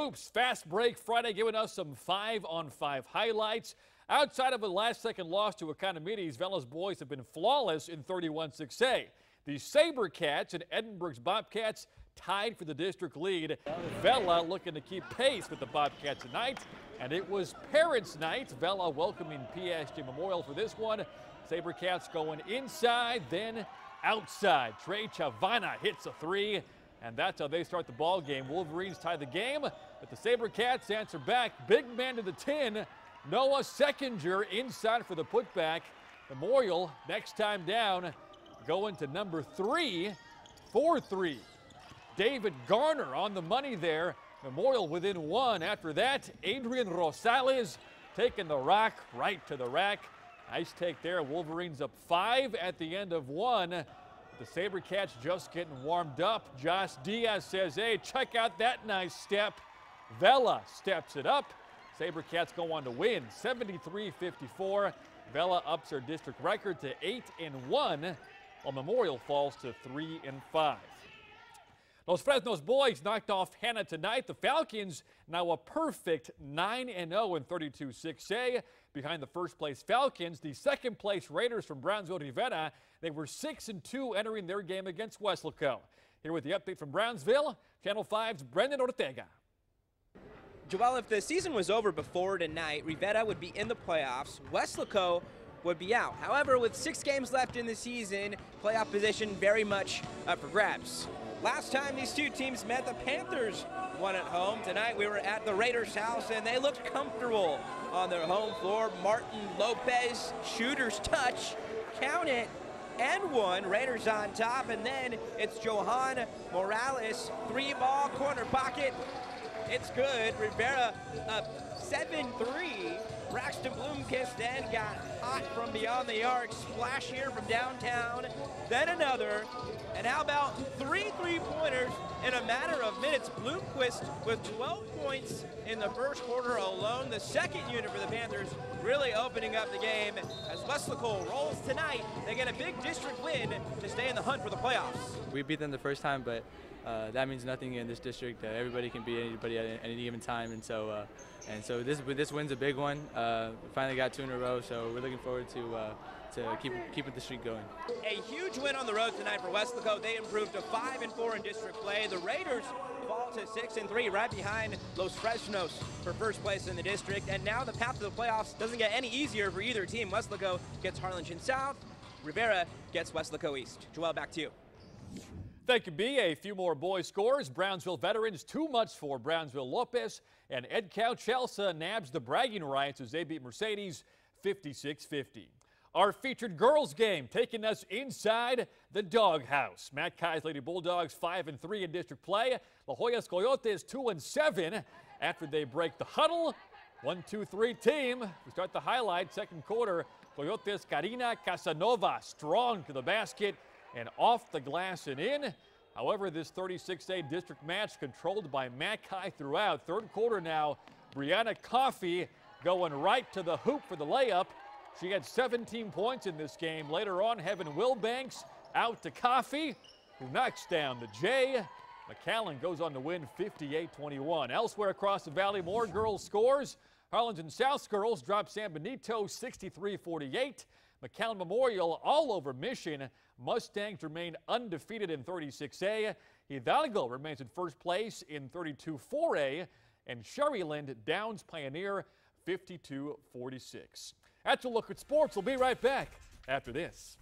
Oops, fast break Friday giving us some five on five highlights. Outside of a last second loss to Economedes, Vela's boys have been flawless in 31 6A. The Sabercats and Edinburg's Bobcats tied for the district lead. Vela looking to keep pace with the Bobcats tonight. And it was Parents Night. Vela welcoming PSJA Memorial for this one. Sabercats going inside, then outside. Trey Chavana hits a three. And that's how they start the ball game. Wolverines tie the game, but the Sabercats answer back. Big man to the tin. Noah Seckinger inside for the putback. Memorial next time down going to number three, 4-3. David Garner on the money there. Memorial within one. After that, Adrian Rosales taking the rock right to the rack. Nice take there. Wolverines up five at the end of one. The Sabercats just getting warmed up. Josh Diaz says, hey, check out that nice step. Vela steps it up. Sabercats go on to win 73-54. Vela ups their district record to 8 and 1, while Memorial falls to 3 and 5. Los Fresnos boys knocked off Hanna tonight. The Falcons now a perfect 9 0 in 32 6A. Behind the first place Falcons, the second place Raiders from Brownsville Rivera. They were 6 and 2 entering their game against Weslaco. Here with the update from Brownsville, Channel 5's Brendan Ortega. Joel, if the season was over before tonight, Rivera would be in the playoffs. Weslaco would be out. However, with six games left in the season, playoff position very much up for grabs. Last time these two teams met, the Panthers won at home. Tonight we were at the Raiders' house and they looked comfortable on their home floor. Martin Lopez, shooter's touch, count it, and one. Raiders on top, and then it's Johan Morales, three ball, corner pocket. It's good. Rivera up 7-3. Braxton Bloomquist then got hot from beyond the arc. Splash here from downtown. Then another. And how about three three-pointers in a matter of minutes? Bloomquist with 12 points in the first quarter alone. The second unit for the Panthers really opening up the game as Weslaco rolls tonight. They get a big district win to stay in the hunt for the playoffs. We beat them the first time, but uh, that means nothing in this district. Uh, everybody can beat anybody at any given time, and so uh, and so this this win's a big one. Uh, finally got two in a row, so we're looking forward to uh, to keep keeping the streak going. A huge win on the road tonight for Weslaco. They improved to five and four in district play. The Raiders fall to six and three, right behind Los Fresnos for first place in the district. And now the path to the playoffs doesn't get any easier for either team. Weslaco gets Harlingen South. Rivera gets Weslaco East. Joel, back to you. Thank you, B. A few more boys scores. Brownsville veterans, too much for Brownsville Lopez. And Edcouch-Elsa nabs the bragging rights as they beat Mercedes 56-50. Our featured girls game taking us inside the doghouse. McHi's Lady Bulldogs 5 and 3 in district play. La Joya's Coyotes 2 and 7 after they break the huddle. 1 2 3 team. We start the highlight second quarter. Coyotes Karina Casanova strong to the basket and off the glass and in. However, this 36A district match controlled by McHi throughout. Third quarter now, Brianna Coffey going right to the hoop for the layup. She had 17 points in this game. Later on, Heaven Wilbanks out to Coffey, who knocks down the J. McAllen goes on to win 58-21. Elsewhere across the valley, more girls scores. Harlingen South girls drop San Benito 63-48. McAllen Memorial all over Mission. Mustangs remain undefeated in 36A. Hidalgo remains in first place in 32-4A. And Sharyland downs Pioneer 52-46. That's a look at sports. We'll be right back after this.